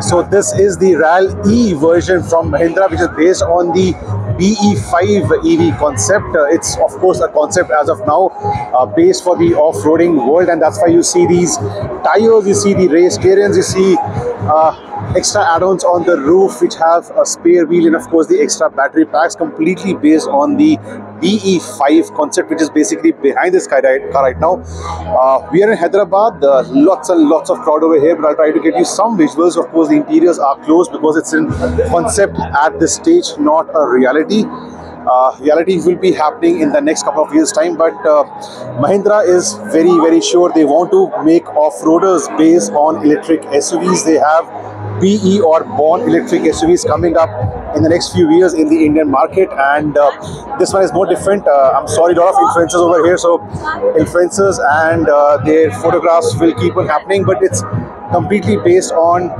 So this is the RAL E version from Mahindra, which is based on the BE5 EV concept. Uh, it's of course a concept as of now uh, based for the off-roading world, and that's why you see these tires, you see the race clearance, you see uh, extra add-ons on the roof which have a spare wheel and of course the extra battery packs completely based on the BE5 concept which is basically behind this car right, car right now. Uh, we are in Hyderabad, lots and lots of crowd over here but I'll try to get you some visuals. Of course the interiors are closed because it's in concept at this stage, not a reality. Uh, reality will be happening in the next couple of years time but uh, Mahindra is very very sure they want to make off-roaders based on electric SUVs they have BE or Born electric SUVs coming up in the next few years in the Indian market. And uh, this one is more different. Uh, I'm sorry a lot of influencers over here. So influencers and uh, their photographs will keep on happening but it's completely based on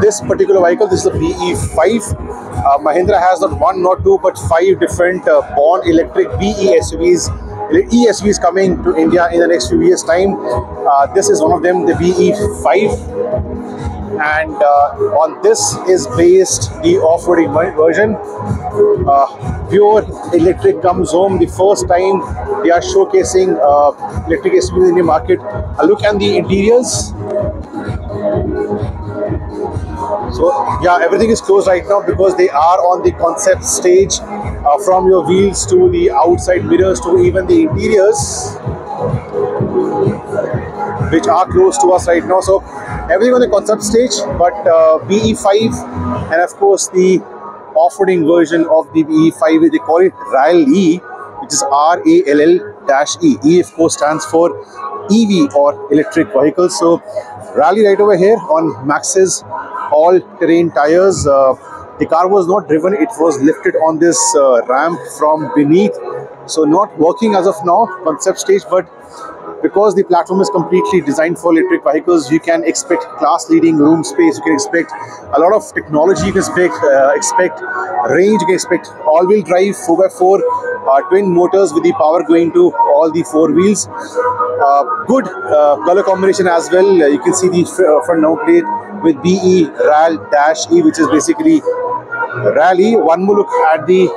this particular vehicle. This is the BE5 uh, Mahindra has not one not two but five different uh, Born electric BE SUVs ESVs coming to India in the next few years time. Uh, this is one of them the BE5 and uh, on this is based the off-roading version. Uh, pure electric comes home the first time they are showcasing uh, electric SUVs in the market. A look at the interiors. So yeah, everything is closed right now because they are on the concept stage uh, from your wheels to the outside mirrors to even the interiors which are close to us right now. So everything on the concept stage, but uh, BE5 and of course the off-roading version of the BE5, they call it RAL E, which is R-A-L-L-E. E of course stands for EV or electric vehicles. So Rally right over here on Maxxis all-terrain tires. Uh, the car was not driven, it was lifted on this uh, ramp from beneath. So not working as of now, concept stage, but because the platform is completely designed for electric vehicles, you can expect class-leading room space. You can expect a lot of technology. You can expect uh, expect range. You can expect all-wheel drive, 4x4 uh, twin motors with the power going to all the four wheels. Uh, good uh, color combination as well. Uh, you can see the uh, front number plate with BE RAL Dash E, which is basically Rally. One more look at the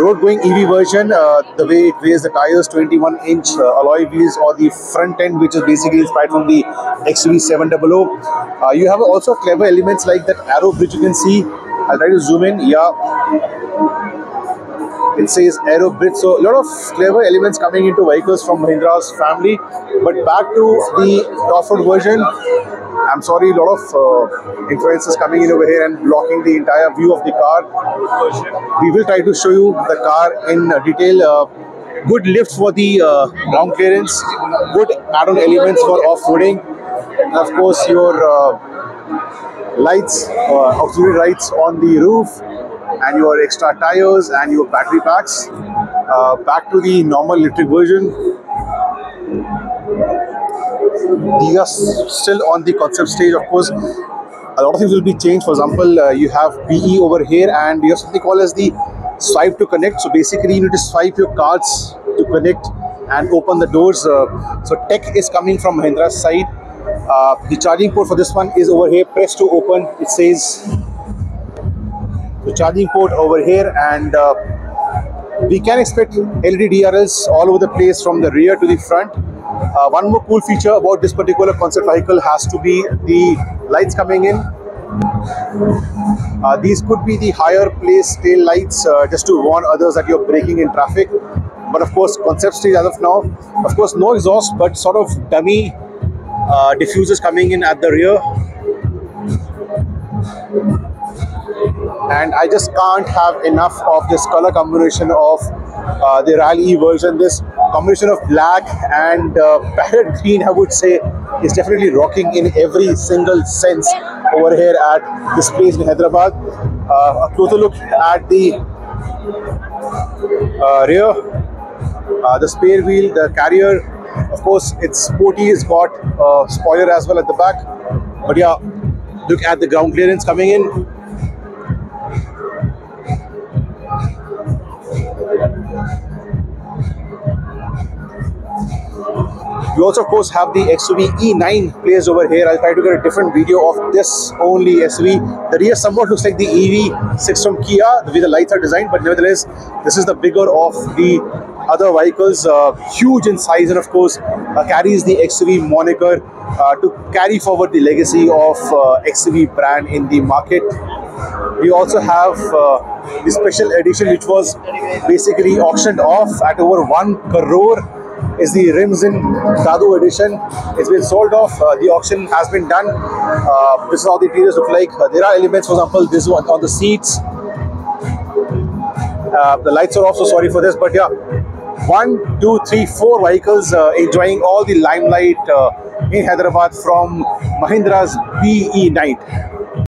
road going EV version, uh, the way it weighs the tires, 21 inch uh, alloy wheels or the front end, which is basically inspired from the XUV700. Uh, you have also clever elements like that aero bridge you can see. I'll try to zoom in. Yeah. It says aero bridge. So a lot of clever elements coming into vehicles from Mahindra's family. But back to the off-road version, I'm sorry, a lot of uh, influences coming in over here and blocking the entire view of the car. We will try to show you the car in detail. Uh, good lift for the uh, ground clearance, good add-on elements for off-roading. Of course, your uh, lights, uh, auxiliary lights on the roof and your extra tires and your battery packs. Uh, back to the normal electric version these are still on the concept stage of course. A lot of things will be changed. For example uh, you have BE over here and you have something called as the swipe to connect. So basically you need to swipe your cards to connect and open the doors. Uh, so tech is coming from Mahindra's side. Uh, the charging port for this one is over here. Press to open. It says the charging port over here and uh, we can expect LED DRLs all over the place from the rear to the front uh, one more cool feature about this particular concept vehicle has to be the lights coming in. Uh, these could be the higher place tail lights uh, just to warn others that you're braking in traffic. But of course, concept stage as of now, of course, no exhaust, but sort of dummy uh, diffusers coming in at the rear. And I just can't have enough of this color combination of uh, the Rally version. This combination of black and uh, parrot green, I would say, is definitely rocking in every single sense over here at this place in Hyderabad. Uh, a closer look at the uh, rear, uh, the spare wheel, the carrier. Of course, it's sporty. It's got a spoiler as well at the back. But yeah, look at the ground clearance coming in. We also, of course, have the XUV E9 placed over here. I'll try to get a different video of this only SUV. The rear somewhat looks like the EV6 from Kia, the way the lights are designed, but nevertheless, this is the bigger of the other vehicles, uh, huge in size, and of course, uh, carries the XUV moniker uh, to carry forward the legacy of uh, XUV brand in the market. We also have uh, the special edition, which was basically auctioned off at over 1 crore is the Rimzim Dadu edition. It's been sold off. Uh, the auction has been done. Uh, this is how the interiors look like. Uh, there are elements, for example, this one on the seats. Uh, the lights are also sorry for this, but yeah, one, two, three, four vehicles uh, enjoying all the limelight uh, in Hyderabad from Mahindra's BE9.